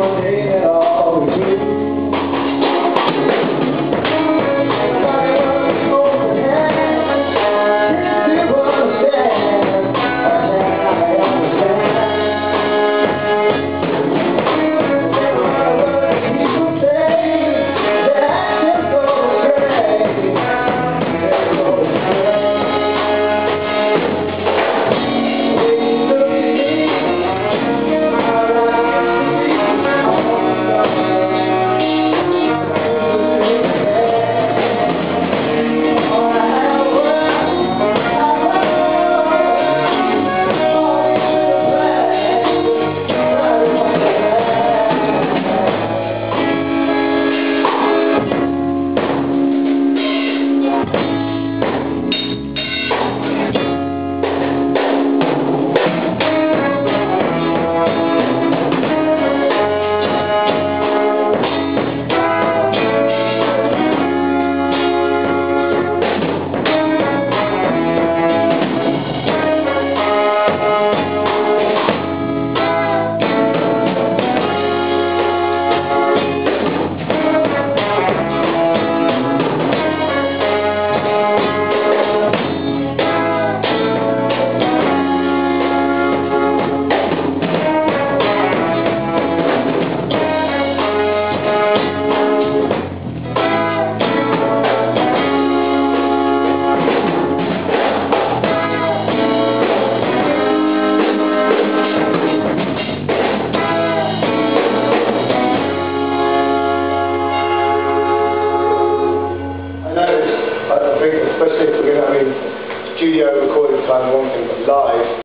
uma vez. Studio recording time, one thing, but live,